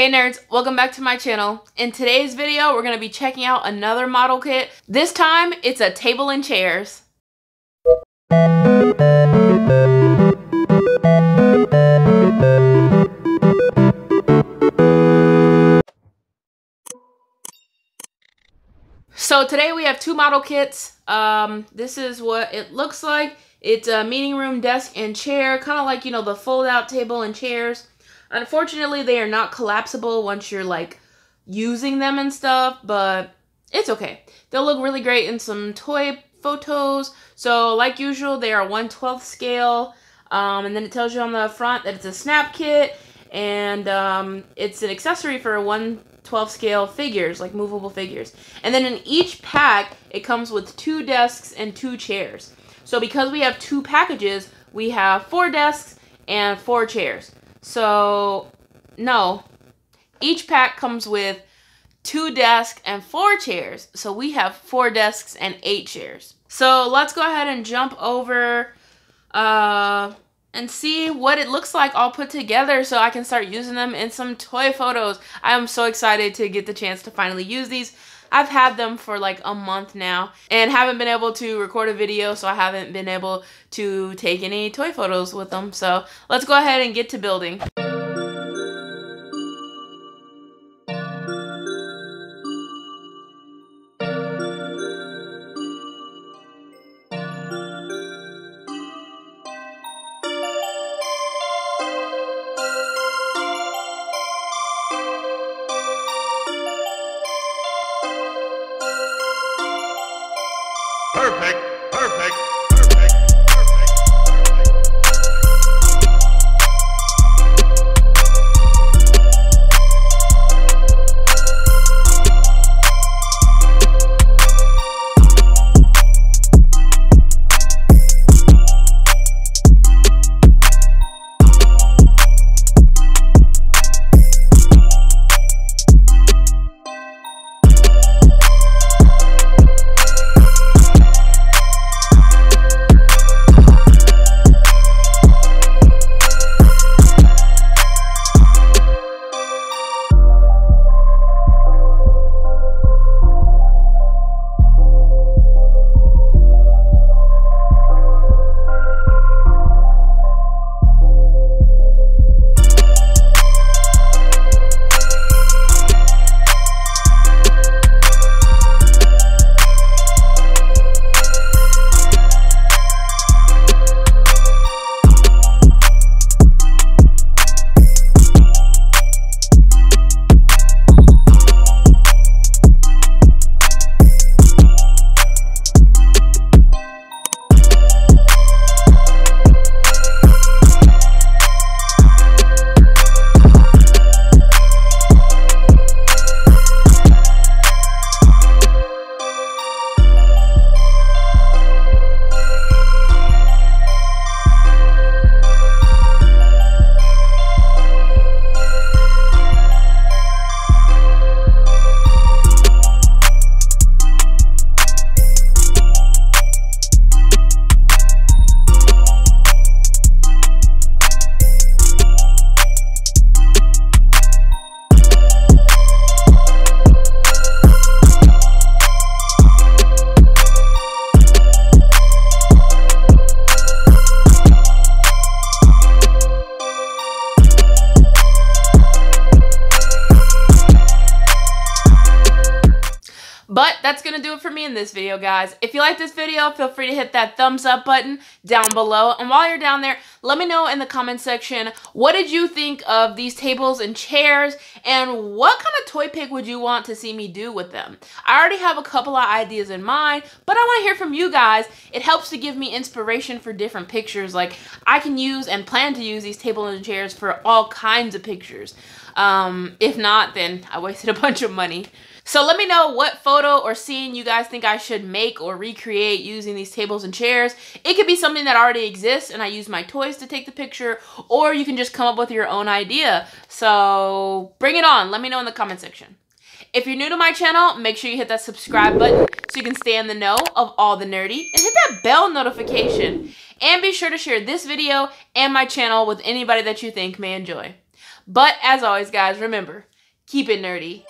Hey nerds, welcome back to my channel. In today's video, we're to be checking out another model kit. This time, it's a table and chairs. So today we have two model kits. Um, this is what it looks like. It's a meeting room desk and chair, kind of like, you know, the fold out table and chairs. Unfortunately, they are not collapsible once you're like using them and stuff, but it's okay. They'll look really great in some toy photos. So like usual, they are 1 12th scale. Um, and then it tells you on the front that it's a snap kit and um, it's an accessory for 1 12 scale figures, like movable figures. And then in each pack, it comes with two desks and two chairs. So because we have two packages, we have four desks and four chairs. So, no. Each pack comes with two desks and four chairs. So we have four desks and eight chairs. So let's go ahead and jump over uh, and see what it looks like all put together so I can start using them in some toy photos. I am so excited to get the chance to finally use these. I've had them for like a month now and haven't been able to record a video so I haven't been able to take any toy photos with them. So let's go ahead and get to building. Perfect, perfect, But that's going to do it for me in this video, guys. If you like this video, feel free to hit that thumbs up button down below. And while you're down there, let me know in the comment section, what did you think of these tables and chairs? And what kind of toy pick would you want to see me do with them? I already have a couple of ideas in mind, but I want to hear from you guys. It helps to give me inspiration for different pictures. Like, I can use and plan to use these tables and chairs for all kinds of pictures. Um, if not, then I wasted a bunch of money. So let me know what photo or scene you guys think I should make or recreate using these tables and chairs. It could be something that already exists and I use my toys to take the picture, or you can just come up with your own idea. So bring it on. Let me know in the comment section. If you're new to my channel, make sure you hit that subscribe button so you can stay in the know of all the nerdy and hit that bell notification. And be sure to share this video and my channel with anybody that you think may enjoy. But as always, guys, remember, keep it nerdy.